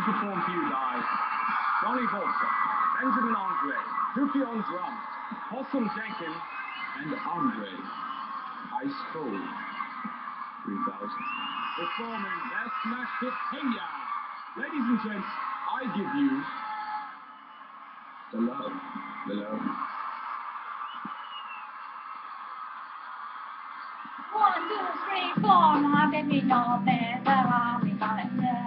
to perform for you guys Johnny Volker, Benjamin Andre, Dukion Drum, Possum Jenkins, and Andre Ice Cold 3000. Performing their smash hit Hey Ya. Ladies and gents, I give you the love, the love. One, two, three, four, my baby, no better, I'll be like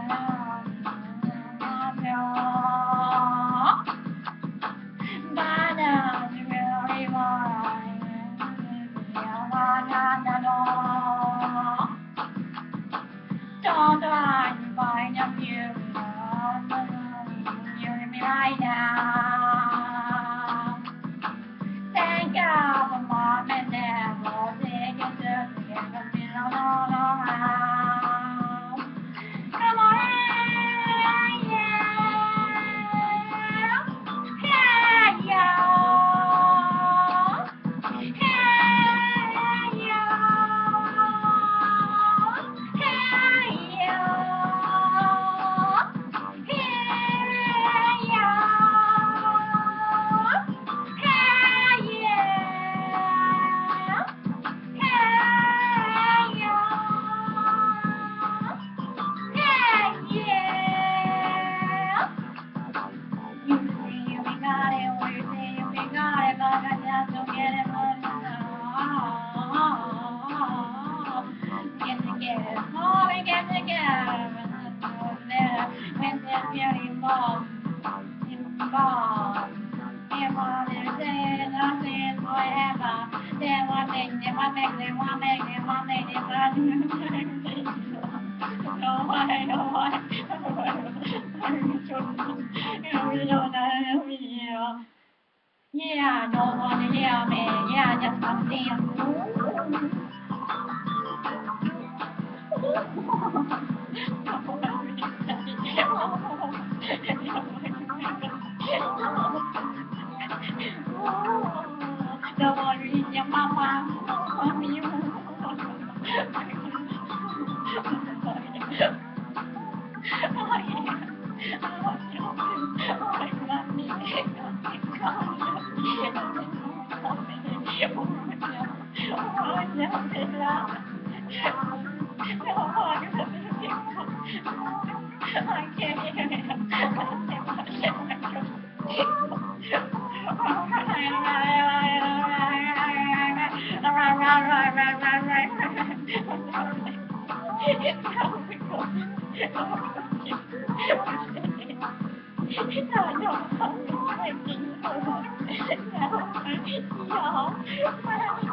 Yeah, no one yeah, me. Yeah, just come dance. I can't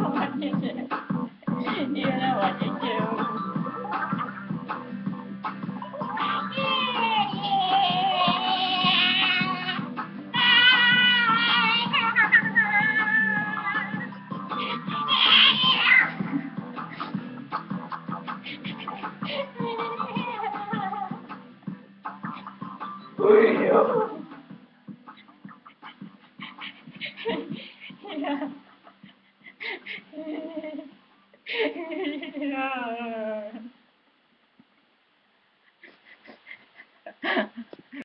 know what you do. You know what you do. Yeah. Hallelujah